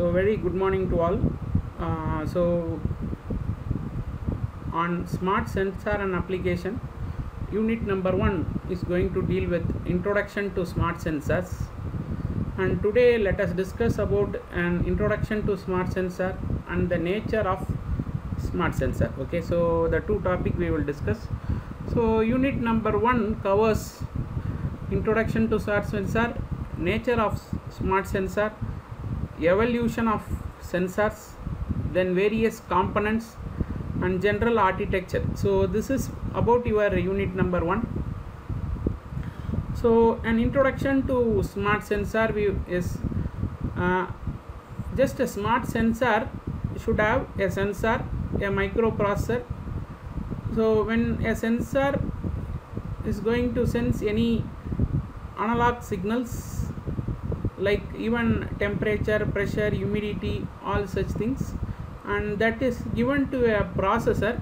So very good morning to all. Uh, so on smart sensor and application, unit number one is going to deal with introduction to smart sensors. And today let us discuss about an introduction to smart sensor and the nature of smart sensor. Okay, so the two topic we will discuss. So unit number one covers introduction to smart sensor, nature of smart sensor, evolution of sensors, then various components and general architecture. So this is about your unit number one. So an introduction to smart sensor is uh, just a smart sensor should have a sensor, a microprocessor. So when a sensor is going to sense any analog signals like even temperature pressure humidity all such things. And that is given to a processor.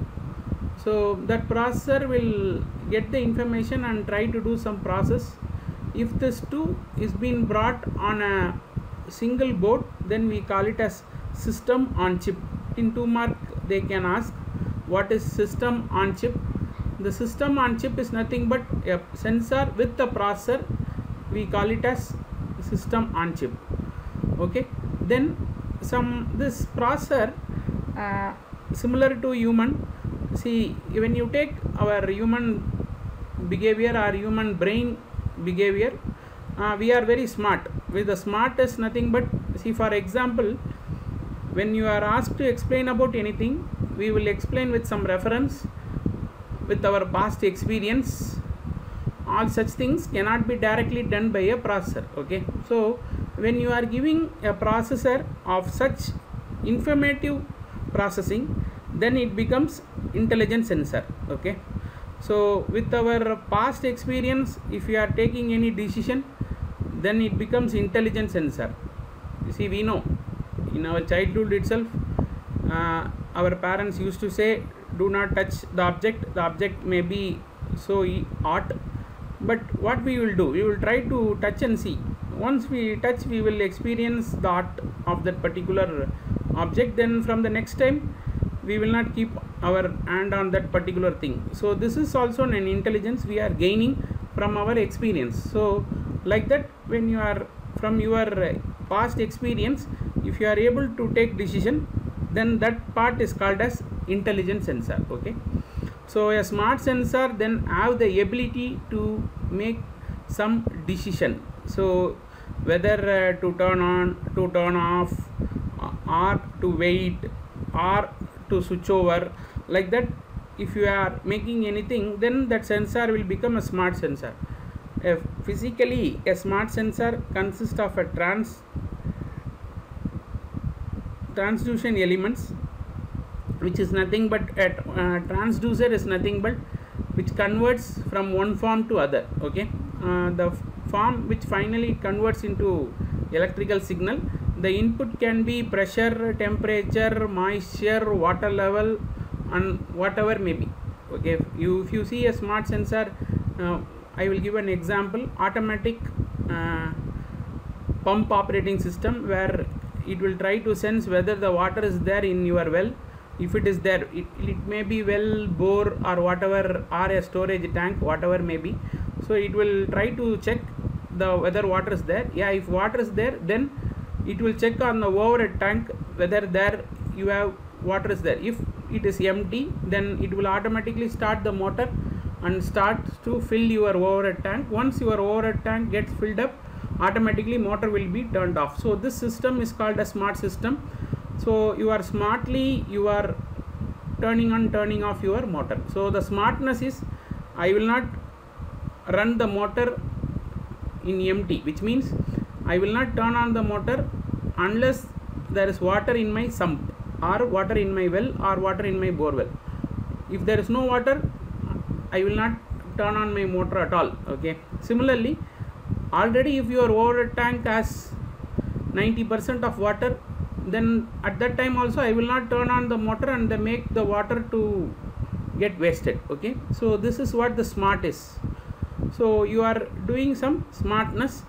So that processor will get the information and try to do some process. If this two is being brought on a single board then we call it as system on chip. In two mark they can ask what is system on chip? The system on chip is nothing but a sensor with the processor. We call it as system on chip. Okay? Then some this processor uh, similar to human see when you take our human behavior or human brain behavior uh, we are very smart. With the smart is nothing but see for example when you are asked to explain about anything we will explain with some reference with our past experience all such things cannot be directly done by a processor okay? So when you are giving a processor of such informative processing then it becomes intelligent sensor okay? So with our past experience if you are taking any decision then it becomes intelligent sensor. You see we know. In our childhood itself uh, our parents used to say do not touch the object. The object may be so hot but what we will do we will try to touch and see. Once we touch we will experience the art of that particular object. Then from the next time we will not keep our hand on that particular thing. So this is also an intelligence we are gaining from our experience. So like that when you are from your past experience if you are able to take decision then that part is called as intelligent sensor okay so a smart sensor then have the ability to make some decision. So whether uh, to turn on to turn off uh, or to wait or to switch over like that if you are making anything then that sensor will become a smart sensor. Physically a smart sensor consists of a trans transduction elements which is nothing but a uh, transducer is nothing but which converts from one form to other okay? Uh, the form which finally converts into electrical signal. The input can be pressure temperature moisture water level and whatever may be okay? If you if you see a smart sensor uh, i will give an example. Automatic uh, pump operating system where it will try to sense whether the water is there in your well if it is there it, it may be well bore or whatever or a storage tank whatever may be. So it will try to check the whether water is there. Yeah if water is there then it will check on the overhead tank whether there you have water is there. If it is empty then it will automatically start the motor and start to fill your overhead tank. Once your overhead tank gets filled up automatically motor will be turned off. So this system is called a smart system so you are smartly you are turning on turning off your motor. So the smartness is i will not run the motor in empty which means i will not turn on the motor unless there is water in my sump or water in my well or water in my bore well if there is no water i will not turn on my motor at all okay? Similarly already if your overhead tank has 90% of water then at that time also i will not turn on the motor and then make the water to get wasted okay? So this is what the smart is. So you are doing some smartness.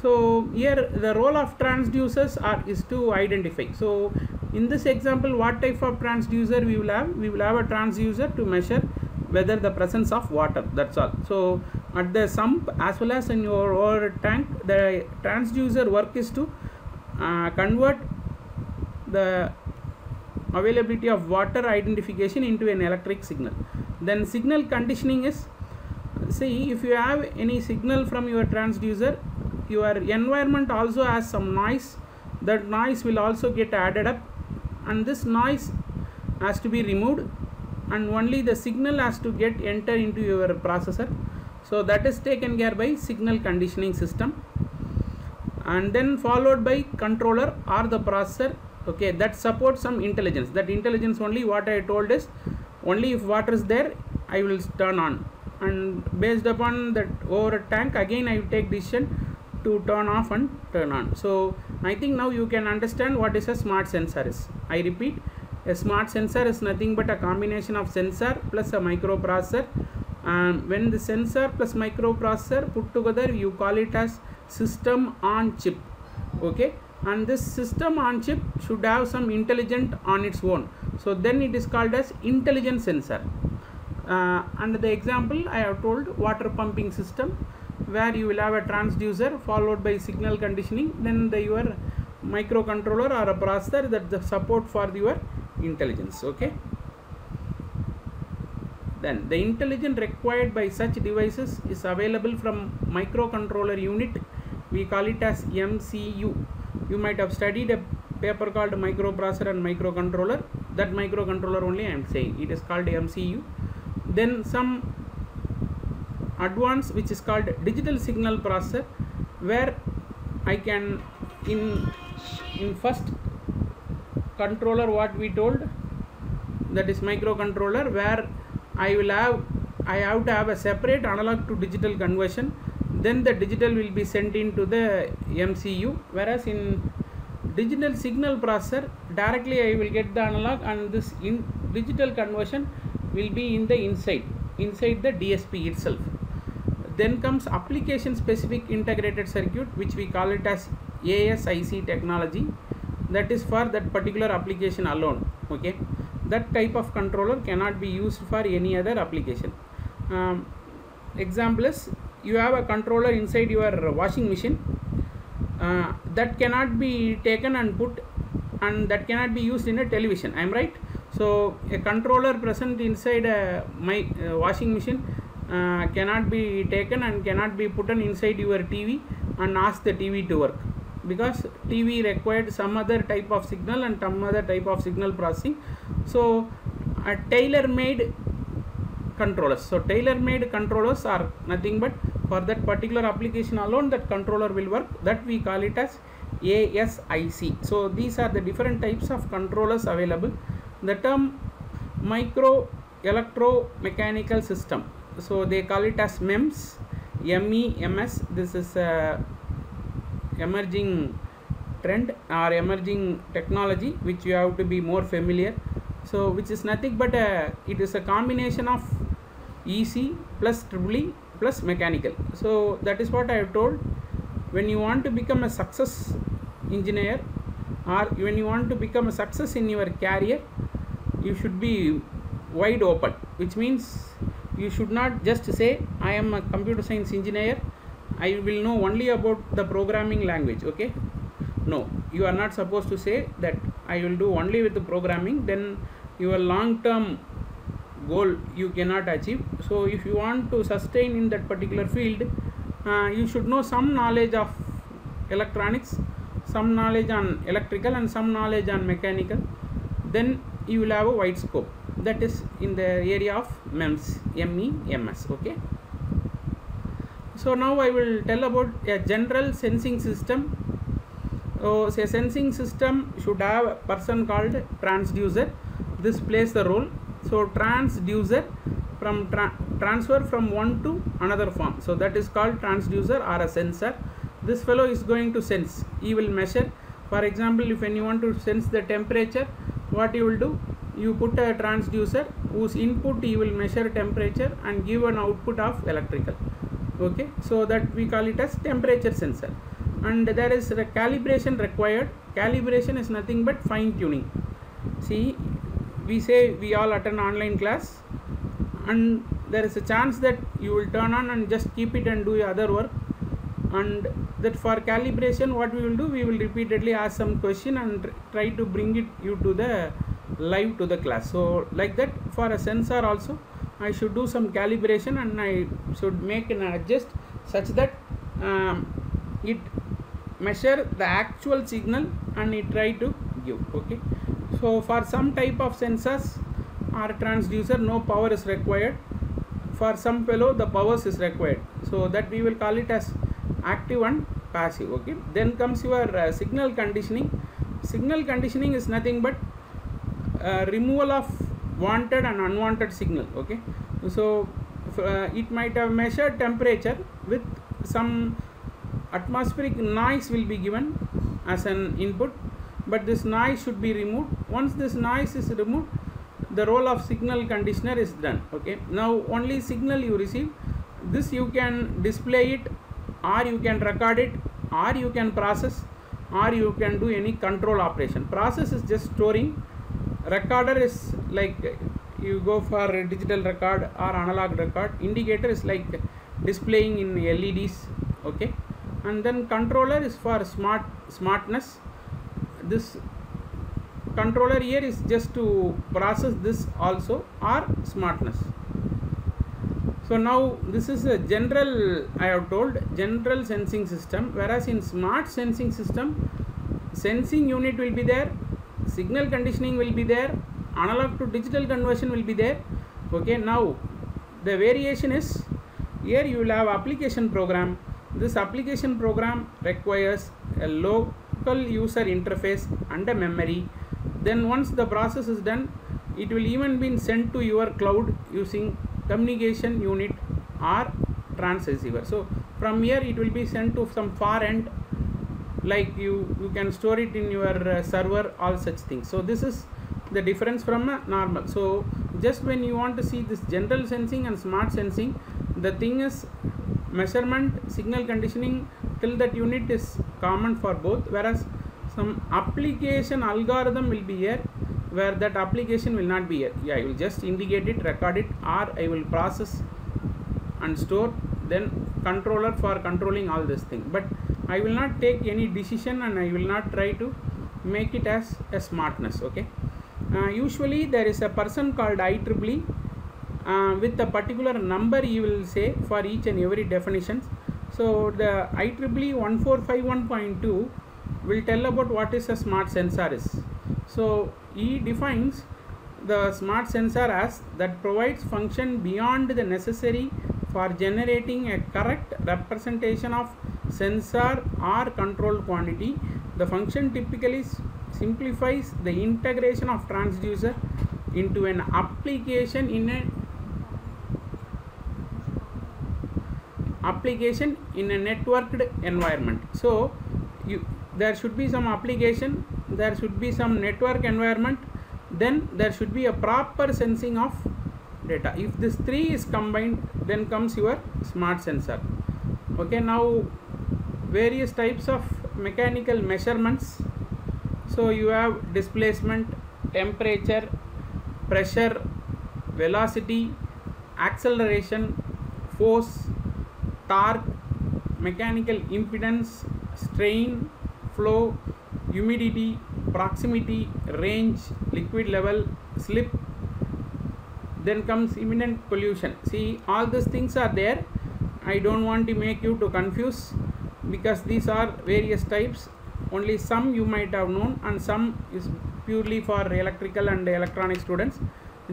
So here the role of transducers are is to identify. So in this example what type of transducer we will have? We will have a transducer to measure whether the presence of water that's all. So at the sump as well as in your tank the transducer work is to uh, convert the availability of water identification into an electric signal. Then signal conditioning is see if you have any signal from your transducer your environment also has some noise. That noise will also get added up and this noise has to be removed and only the signal has to get enter into your processor. So that is taken care by signal conditioning system. And then followed by controller or the processor okay that supports some intelligence. That intelligence only what i told is only if water is there i will turn on. And based upon that over a tank again i will take decision to turn off and turn on. So i think now you can understand what is a smart sensor is. I repeat a smart sensor is nothing but a combination of sensor plus a microprocessor. And when the sensor plus microprocessor put together you call it as system on chip. Okay and this system on chip should have some intelligent on its own. So then it is called as intelligent sensor. Uh, and the example i have told water pumping system where you will have a transducer followed by signal conditioning then the your microcontroller or a processor that the support for your intelligence okay? Then the intelligence required by such devices is available from microcontroller unit. We call it as mcu you might have studied a paper called microprocessor and microcontroller. That microcontroller only i am saying. It is called mcu then some advanced which is called digital signal processor where i can in in first controller what we told that is microcontroller where i will have i have to have a separate analog to digital conversion then the digital will be sent into the mcu whereas in digital signal processor directly i will get the analog and this in digital conversion will be in the inside inside the dsp itself. Then comes application specific integrated circuit which we call it as asic technology. That is for that particular application alone okay? That type of controller cannot be used for any other application. Um, example is you have a controller inside your washing machine. Uh, that cannot be taken and put and that cannot be used in a television. I am right? So a controller present inside a my uh, washing machine uh, cannot be taken and cannot be put on inside your tv and ask the tv to work. Because tv required some other type of signal and some other type of signal processing. So a tailor made controllers. So tailor made controllers are nothing but for that particular application alone that controller will work. That we call it as asic so these are the different types of controllers available. The term micro electromechanical system. So they call it as mems mems this is a emerging trend or emerging technology which you have to be more familiar. So which is nothing but a, it is a combination of ec plus triple e plus mechanical. So that is what i have told. When you want to become a success engineer or when you want to become a success in your career you should be wide open which means you should not just say i am a computer science engineer. I will know only about the programming language okay? No you are not supposed to say that i will do only with the programming. Then your long term goal you cannot achieve. So if you want to sustain in that particular field uh, you should know some knowledge of electronics some knowledge on electrical and some knowledge on mechanical. Then you will have a wide scope. That is in the area of MEMS MEMS okay? So now I will tell about a general sensing system. So a sensing system should have a person called transducer. This plays the role so transducer from tra- transfer from one to another form. So that is called transducer or a sensor. This fellow is going to sense. He will measure. For example if anyone to sense the temperature what you will do? You put a transducer whose input you will measure temperature and give an output of electrical. Okay? So that we call it as temperature sensor. And there is a calibration required. Calibration is nothing but fine tuning. See we say we all attend online class and there is a chance that you will turn on and just keep it and do your other work. And that for calibration what we will do we will repeatedly ask some question and try to bring it you to the live to the class. So like that for a sensor also i should do some calibration and i should make an adjust such that um, it measure the actual signal and it try to give okay? So for some type of sensors or transducer no power is required. For some fellow the powers is required. So that we will call it as active and passive okay? Then comes your uh, signal conditioning. Signal conditioning is nothing but uh, removal of wanted and unwanted signal okay? So uh, it might have measured temperature with some atmospheric noise will be given as an input but this noise should be removed. Once this noise is removed the role of signal conditioner is done okay? Now only signal you receive. This you can display it or you can record it or you can process or you can do any control operation. Process is just storing. Recorder is like you go for digital record or analog record. Indicator is like displaying in leds okay? And then controller is for smart smartness this controller here is just to process this also or smartness. So now this is a general i have told general sensing system whereas in smart sensing system sensing unit will be there signal conditioning will be there analog to digital conversion will be there. Okay now the variation is here you will have application program. This application program requires a user interface and a memory. Then once the process is done it will even be sent to your cloud using communication unit or transceiver. So from here it will be sent to some far end like you you can store it in your uh, server all such things. So this is the difference from a normal. So just when you want to see this general sensing and smart sensing the thing is measurement signal conditioning till that unit is common for both whereas some application algorithm will be here where that application will not be here. Yeah i will just indicate it record it or i will process and store then controller for controlling all this thing. But i will not take any decision and i will not try to make it as a smartness okay? Uh, usually there is a person called IEEE uh, with a particular number you will say for each and every definitions so the IEEE 1451.2 will tell about what is a smart sensor is. So he defines the smart sensor as that provides function beyond the necessary for generating a correct representation of sensor or control quantity. The function typically simplifies the integration of transducer into an application in a application in a networked environment. So you there should be some application there should be some network environment then there should be a proper sensing of data. If this three is combined then comes your smart sensor. Okay now various types of mechanical measurements. So you have displacement temperature pressure velocity acceleration force torque mechanical impedance strain flow humidity proximity range liquid level slip. Then comes imminent pollution. See all these things are there. I don't want to make you to confuse because these are various types. Only some you might have known and some is purely for electrical and electronic students.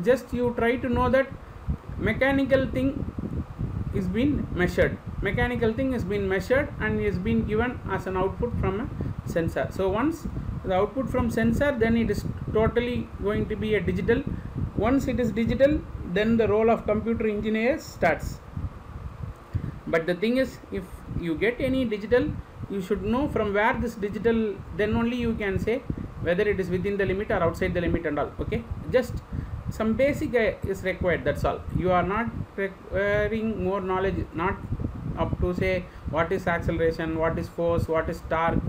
Just you try to know that mechanical thing is been measured. Mechanical thing has been measured and is been given as an output from a sensor. So once the output from sensor then it is totally going to be a digital. Once it is digital then the role of computer engineer starts. But the thing is if you get any digital you should know from where this digital then only you can say whether it is within the limit or outside the limit and all okay? Just some basic uh, is required that's all. You are not requiring more knowledge not up to say what is acceleration what is force what is torque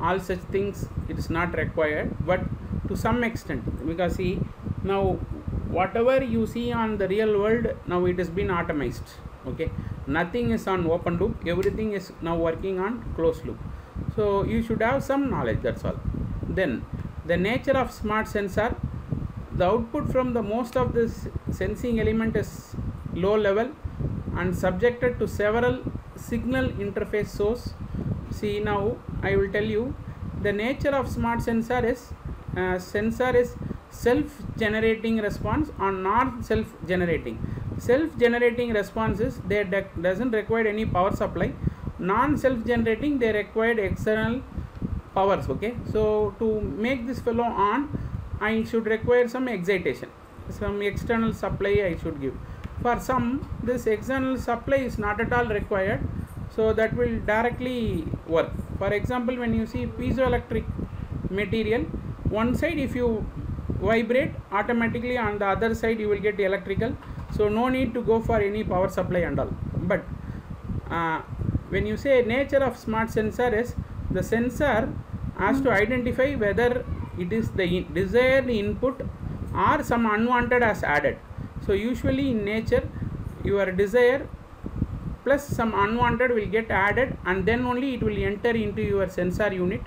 all such things it is not required but to some extent. Because see now whatever you see on the real world now it has been automized okay? Nothing is on open loop everything is now working on closed loop. So you should have some knowledge that's all. Then the nature of smart sensor the output from the most of this sensing element is low level and subjected to several signal interface source. See now i will tell you the nature of smart sensor is uh, sensor is self generating response or not self generating self generating responses they doesn't require any power supply. Non self generating they required external powers okay? So to make this fellow on i should require some excitation. Some external supply i should give for some this external supply is not at all required. So that will directly work. For example when you see piezoelectric material one side if you vibrate automatically on the other side you will get electrical. So no need to go for any power supply and all. But uh, when you say nature of smart sensor is the sensor has to identify whether it is the in- desired input or some unwanted as added so usually in nature your desire plus some unwanted will get added and then only it will enter into your sensor unit.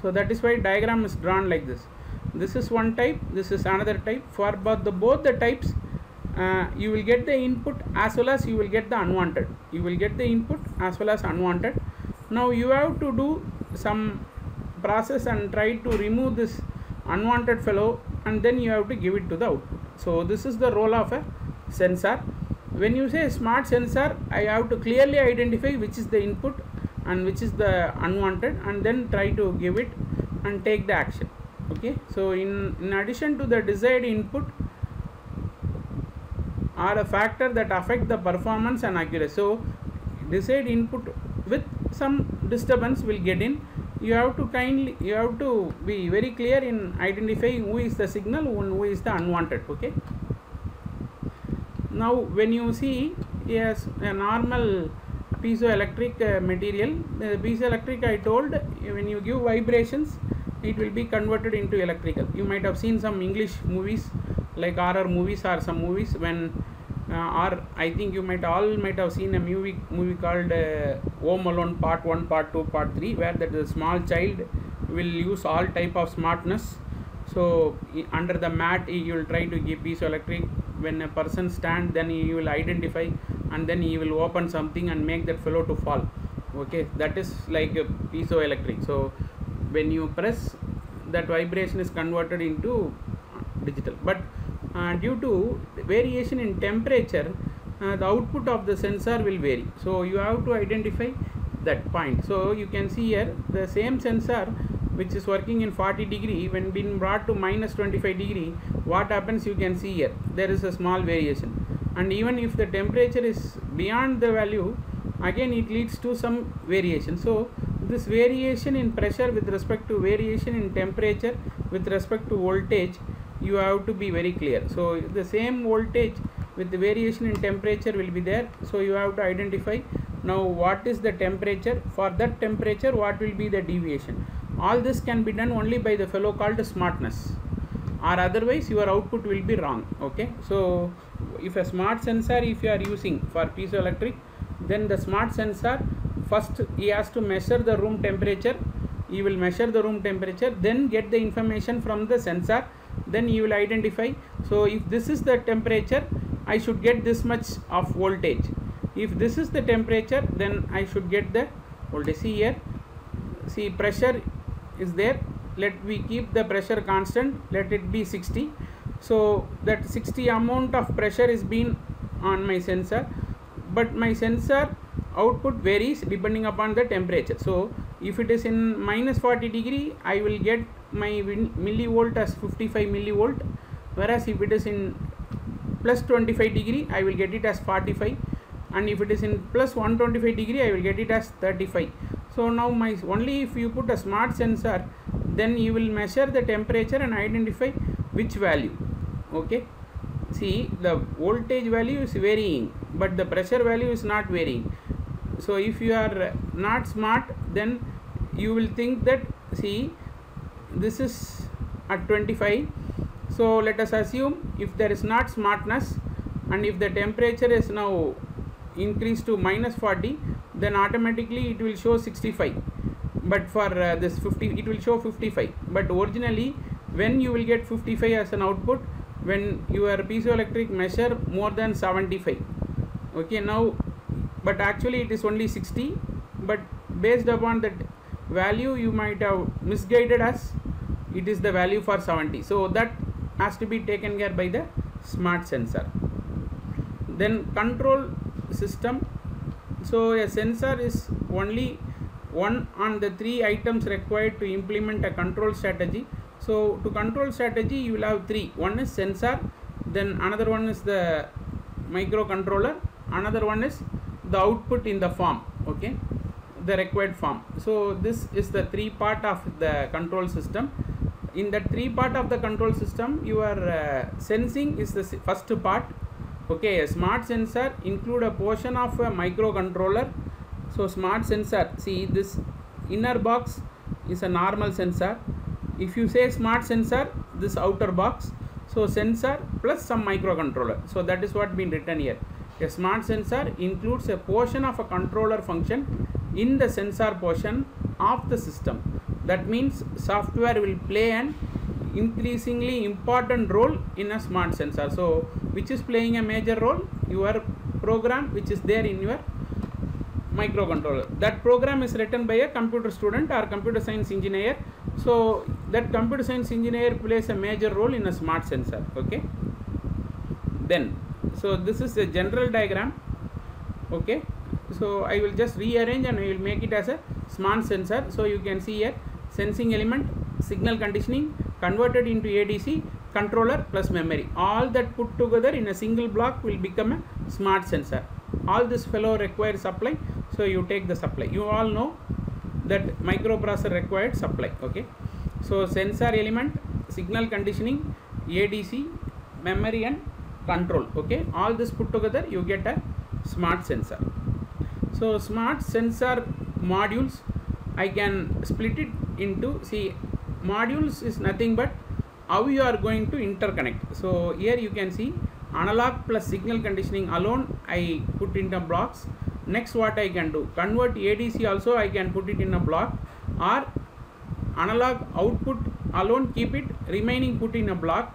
So that is why diagram is drawn like this. This is one type this is another type. For both the both the types uh, you will get the input as well as you will get the unwanted. You will get the input as well as unwanted. Now you have to do some process and try to remove this unwanted fellow and then you have to give it to the output so this is the role of a sensor. When you say smart sensor i have to clearly identify which is the input and which is the unwanted and then try to give it and take the action. Okay? So in in addition to the desired input are a factor that affect the performance and accuracy. So desired input with some disturbance will get in you have to kindly you have to be very clear in identifying who is the signal and who is the unwanted okay? Now when you see yes a normal piezoelectric uh, material the piezoelectric i told when you give vibrations it will be converted into electrical. You might have seen some english movies like horror movies or some movies when uh, or i think you might all might have seen a movie movie called uh, home alone part 1 part 2 part 3 where that the small child will use all type of smartness. So under the mat you will try to give piezoelectric when a person stand then you will identify and then he will open something and make that fellow to fall. Okay? That is like a piezoelectric so when you press that vibration is converted into digital. But uh, due to variation in temperature uh, the output of the sensor will vary. So you have to identify that point. So you can see here the same sensor which is working in 40 degree when being brought to minus 25 degree what happens you can see here. There is a small variation. And even if the temperature is beyond the value again it leads to some variation. So this variation in pressure with respect to variation in temperature with respect to voltage you have to be very clear. So the same voltage with the variation in temperature will be there. So you have to identify now what is the temperature. For that temperature what will be the deviation? All this can be done only by the fellow called smartness. Or otherwise your output will be wrong okay? So if a smart sensor if you are using for piezoelectric then the smart sensor first he has to measure the room temperature. He will measure the room temperature then get the information from the sensor. Then he will identify. So if this is the temperature i should get this much of voltage. If this is the temperature then i should get the voltage. See here. See pressure is there. Let we keep the pressure constant. Let it be 60 so that 60 amount of pressure is being on my sensor. But my sensor output varies depending upon the temperature. So if it is in minus 40 degree i will get my millivolt as 55 millivolt. Whereas if it is in plus 25 degree i will get it as 45 and if it is in plus 125 degree i will get it as 35 so now my only if you put a smart sensor then you will measure the temperature and identify which value. Okay? See the voltage value is varying but the pressure value is not varying. So if you are not smart then you will think that see this is at 25 so let us assume if there is not smartness and if the temperature is now increased to minus 40 then automatically it will show 65 but for uh, this 50 it will show 55 but originally when you will get 55 as an output when your piezoelectric measure more than 75 okay now but actually it is only 60 but based upon that value you might have misguided us. It is the value for 70 so that has to be taken care by the smart sensor. Then control system. So a sensor is only one on the three items required to implement a control strategy. So to control strategy you will have three. One is sensor then another one is the microcontroller another one is the output in the form okay the required form. So this is the three part of the control system in the three part of the control system your uh, sensing is the first part. Okay a smart sensor include a portion of a microcontroller. So smart sensor see this inner box is a normal sensor. If you say smart sensor this outer box so sensor plus some microcontroller. So that is what been written here. A smart sensor includes a portion of a controller function in the sensor portion of the system that means software will play an increasingly important role in a smart sensor. So which is playing a major role? Your program which is there in your microcontroller. That program is written by a computer student or computer science engineer. So that computer science engineer plays a major role in a smart sensor okay? Then so this is a general diagram okay? So I will just rearrange and I will make it as a smart sensor. So you can see here sensing element signal conditioning converted into ADC controller plus memory. All that put together in a single block will become a smart sensor. All this fellow requires supply so you take the supply. You all know that microprocessor required supply okay? So sensor element signal conditioning ADC memory and control okay? All this put together you get a smart sensor. So smart sensor modules I can split it into see modules is nothing but how you are going to interconnect. So here you can see analog plus signal conditioning alone I put in into blocks. Next what I can do? Convert ADC also I can put it in a block or analog output alone keep it remaining put in a block.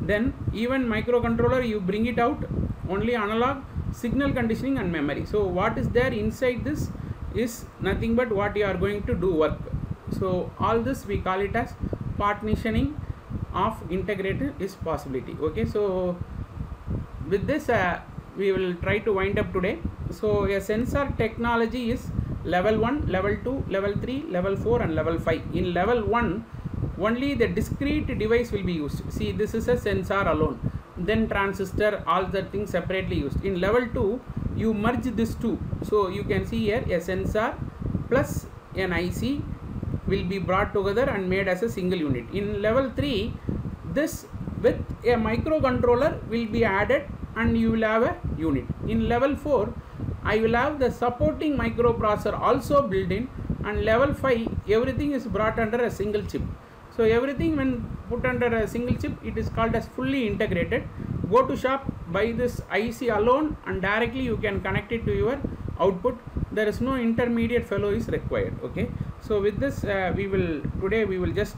Then even microcontroller you bring it out only analog signal conditioning and memory. So what is there inside this is nothing but what you are going to do work. So all this we call it as partitioning of integrated is possibility. Okay so with this uh, we will try to wind up today. So a sensor technology is level 1 level 2 level 3 level 4 and level 5 in level 1 only the discrete device will be used. See this is a sensor alone. Then transistor all the things separately used. In level 2 you merge this two. So you can see here a sensor plus an IC will be brought together and made as a single unit. In level 3 this with a microcontroller will be added and you will have a unit. In level 4 I will have the supporting microprocessor also built in and level 5 everything is brought under a single chip. So everything when put under a single chip it is called as fully integrated. Go to shop buy this IC alone and directly you can connect it to your output there is no intermediate fellow is required okay? So with this uh, we will today we will just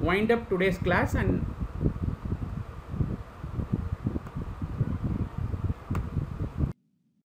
wind up today's class and